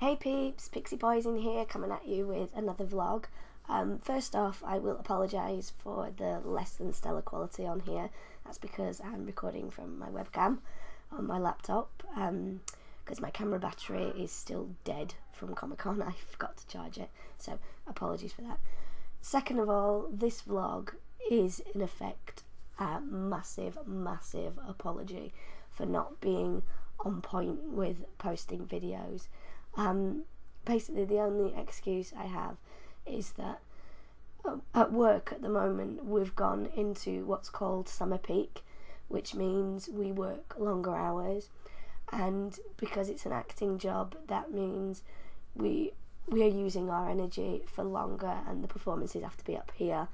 Hey peeps, Pixie Poison here coming at you with another vlog. Um, first off, I will apologise for the less than stellar quality on here. That's because I'm recording from my webcam on my laptop because um, my camera battery is still dead from Comic Con. I forgot to charge it, so apologies for that. Second of all, this vlog is in effect a massive, massive apology for not being on point with posting videos. Um, basically, the only excuse I have is that um, at work at the moment we've gone into what's called summer peak, which means we work longer hours, and because it's an acting job, that means we we are using our energy for longer, and the performances have to be up here,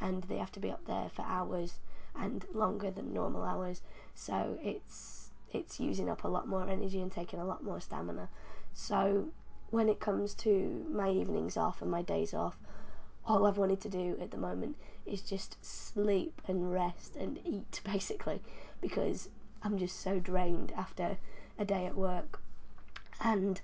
and they have to be up there for hours and longer than normal hours. So it's it's using up a lot more energy and taking a lot more stamina. So when it comes to my evenings off and my days off, all I've wanted to do at the moment is just sleep and rest and eat basically because I'm just so drained after a day at work. And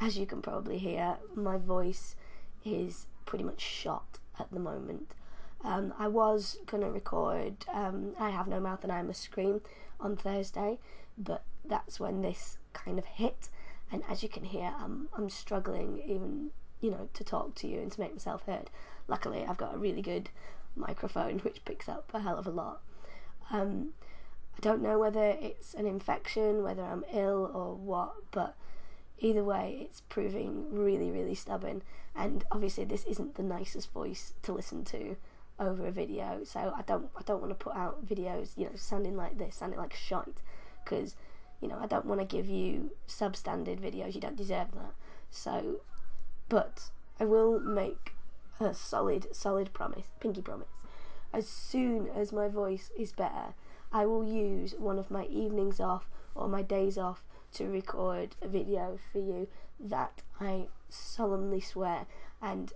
as you can probably hear, my voice is pretty much shot at the moment. Um, I was going to record um, I Have No Mouth and I Must Scream on Thursday, but that's when this kind of hit. And as you can hear I'm, I'm struggling even you know to talk to you and to make myself heard. Luckily I've got a really good microphone which picks up a hell of a lot. Um, I don't know whether it's an infection whether I'm ill or what but either way it's proving really really stubborn. And obviously this isn't the nicest voice to listen to over a video so I don't I don't want to put out videos you know sounding like this sounding like shite because you know, I don't want to give you substandard videos. You don't deserve that. So, but I will make a solid, solid promise, pinky promise. As soon as my voice is better, I will use one of my evenings off or my days off to record a video for you that I solemnly swear and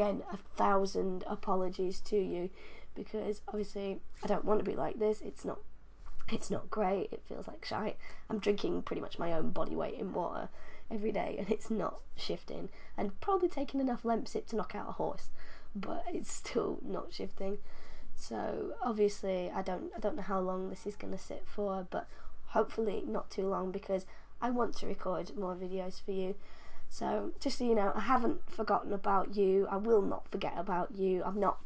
again a thousand apologies to you because obviously I don't want to be like this it's not it's not great. It feels like shite. I'm drinking pretty much my own body weight in water every day, and it's not shifting. And probably taking enough Lemsip to knock out a horse, but it's still not shifting. So obviously, I don't I don't know how long this is gonna sit for, but hopefully not too long because I want to record more videos for you. So just so you know, I haven't forgotten about you. I will not forget about you. I'm not,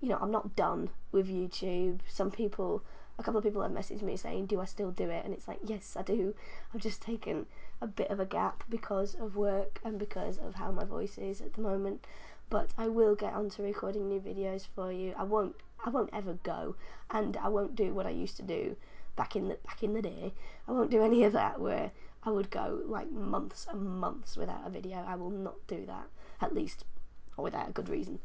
you know, I'm not done with YouTube. Some people a couple of people have messaged me saying, Do I still do it? And it's like, Yes, I do. I've just taken a bit of a gap because of work and because of how my voice is at the moment. But I will get onto recording new videos for you. I won't I won't ever go and I won't do what I used to do back in the back in the day. I won't do any of that where I would go like months and months without a video. I will not do that. At least or without a good reason.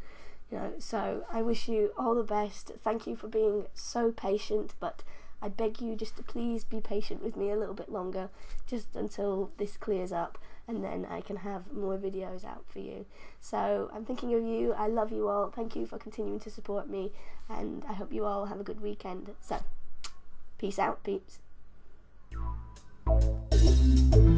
You know, so I wish you all the best. Thank you for being so patient, but I beg you just to please be patient with me a little bit longer, just until this clears up, and then I can have more videos out for you. So I'm thinking of you. I love you all. Thank you for continuing to support me, and I hope you all have a good weekend. So, peace out, peeps. Música